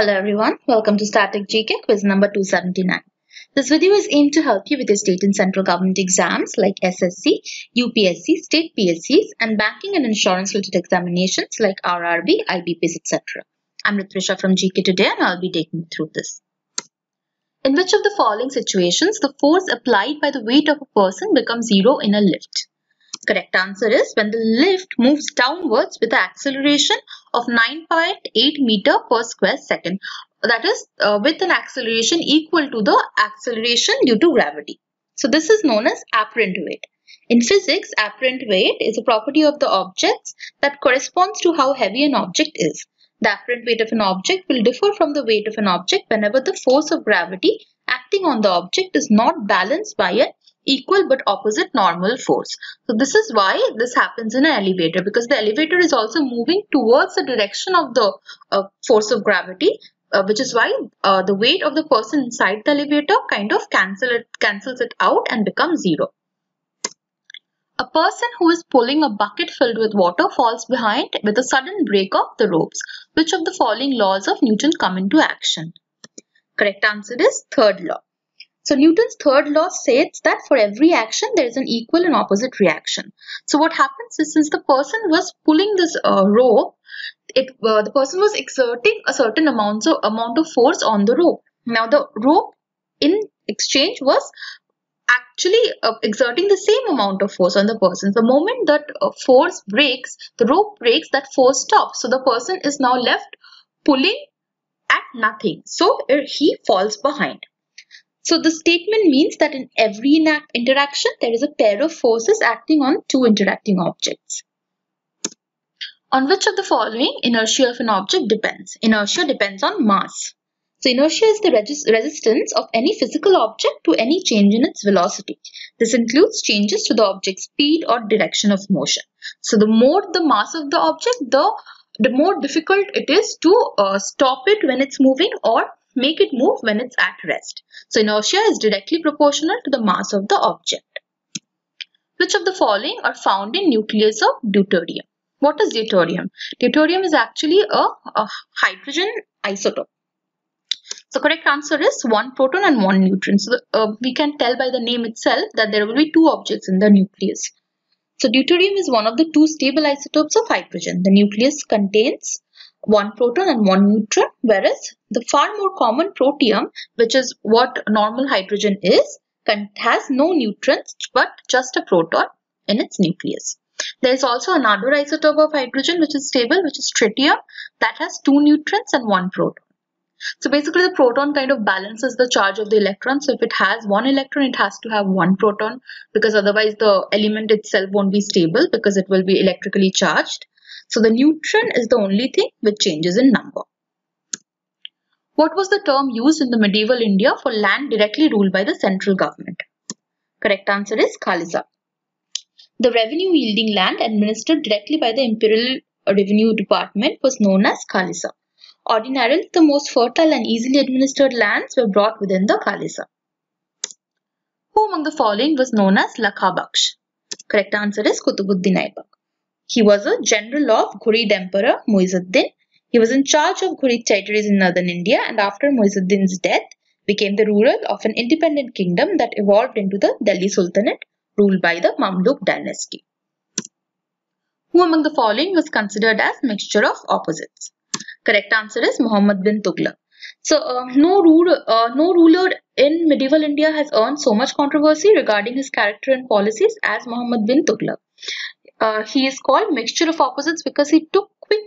Hello everyone, welcome to Static GK quiz number 279. This video is aimed to help you with your state and central government exams like SSC, UPSC, state PSCs and banking and insurance related examinations like RRB, IBPS etc. I'm Ritvisha from GK today and I'll be taking you through this. In which of the following situations the force applied by the weight of a person becomes zero in a lift? Correct answer is when the lift moves downwards with the acceleration of 9.8 meter per square second. That is uh, with an acceleration equal to the acceleration due to gravity. So this is known as apparent weight. In physics, apparent weight is a property of the objects that corresponds to how heavy an object is. The apparent weight of an object will differ from the weight of an object whenever the force of gravity acting on the object is not balanced by an equal but opposite normal force. So this is why this happens in an elevator because the elevator is also moving towards the direction of the uh, force of gravity uh, which is why uh, the weight of the person inside the elevator kind of cancel it, cancels it out and becomes zero. A person who is pulling a bucket filled with water falls behind with a sudden break of the ropes. Which of the following laws of Newton come into action? Correct answer is third law. So Newton's third law states that for every action there is an equal and opposite reaction. So what happens is since the person was pulling this uh, rope, it uh, the person was exerting a certain amount of amount of force on the rope. Now the rope in exchange was actually uh, exerting the same amount of force on the person. The moment that uh, force breaks, the rope breaks, that force stops. So the person is now left pulling at nothing. So uh, he falls behind. So the statement means that in every interaction, there is a pair of forces acting on two interacting objects. On which of the following inertia of an object depends? Inertia depends on mass. So inertia is the resistance of any physical object to any change in its velocity. This includes changes to the object's speed or direction of motion. So the more the mass of the object, the, the more difficult it is to uh, stop it when it's moving or make it move when it's at rest. So inertia is directly proportional to the mass of the object. Which of the following are found in nucleus of deuterium? What is deuterium? Deuterium is actually a, a hydrogen isotope. So correct answer is one proton and one neutron. So uh, we can tell by the name itself that there will be two objects in the nucleus. So deuterium is one of the two stable isotopes of hydrogen. The nucleus contains one proton and one neutron whereas the far more common protium which is what normal hydrogen is has no neutrons but just a proton in its nucleus. There is also another isotope of hydrogen which is stable which is tritium that has two neutrons and one proton. So basically the proton kind of balances the charge of the electron. So if it has one electron, it has to have one proton because otherwise the element itself won't be stable because it will be electrically charged. So the neutron is the only thing which changes in number. What was the term used in the medieval India for land directly ruled by the central government? Correct answer is Khalisa. The revenue yielding land administered directly by the imperial revenue department was known as Khalisa. Ordinarily, the most fertile and easily administered lands were brought within the Khalisa. Who among the following was known as Lakha Baksh? Correct answer is Kutubuddin Aibak. He was a general of Ghurid Emperor Muizuddin. He was in charge of Ghurid territories in northern India and after Muizuddin's death became the ruler of an independent kingdom that evolved into the Delhi Sultanate ruled by the Mamluk dynasty. Who among the following was considered as mixture of opposites? Correct answer is Muhammad bin Tughlaq. So uh, no, ruler, uh, no ruler in medieval India has earned so much controversy regarding his character and policies as Muhammad bin Tughlaq uh, he is called mixture of opposites because he took quick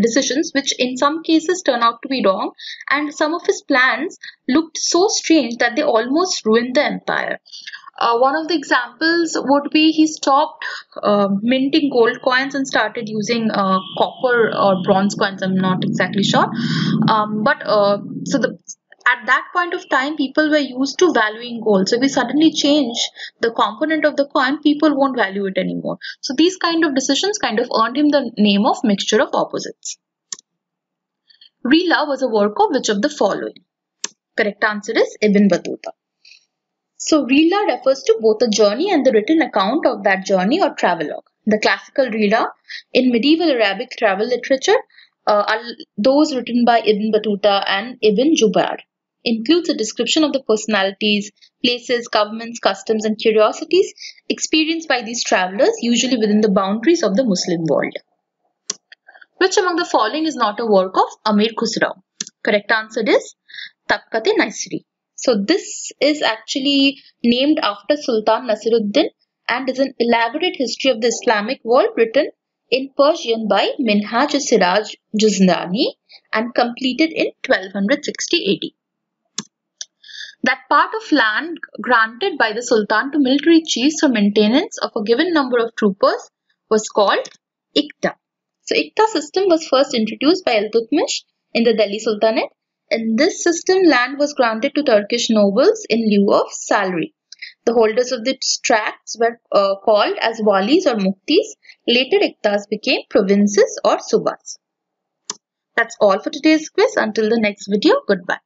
decisions which in some cases turn out to be wrong and some of his plans looked so strange that they almost ruined the empire. Uh, one of the examples would be he stopped uh, minting gold coins and started using uh, copper or bronze coins. I'm not exactly sure. Um, but uh, so the at that point of time people were used to valuing gold. So if we suddenly change the component of the coin people won't value it anymore. So these kind of decisions kind of earned him the name of mixture of opposites. Rihla was a work of which of the following? Correct answer is Ibn Battuta. So Rihla refers to both a journey and the written account of that journey or travelogue. The classical Rihla in medieval Arabic travel literature uh, are those written by Ibn Battuta and Ibn Jubayr. Includes a description of the personalities, places, governments, customs, and curiosities experienced by these travelers, usually within the boundaries of the Muslim world. Which among the following is not a work of Amir Khusrau? Correct answer is Tabaqat-e-Nasiri. So this is actually named after Sultan Nasiruddin and is an elaborate history of the Islamic world written in Persian by Minhaj Siraj Juzjani and completed in 1260 AD. That part of land granted by the Sultan to military chiefs for maintenance of a given number of troopers was called Ikta. So Ikta system was first introduced by Iltutmish in the Delhi Sultanate. In this system, land was granted to Turkish nobles in lieu of salary. The holders of these tracts were uh, called as walis or muqtis. Later, iktas became provinces or subas. That's all for today's quiz. Until the next video, goodbye.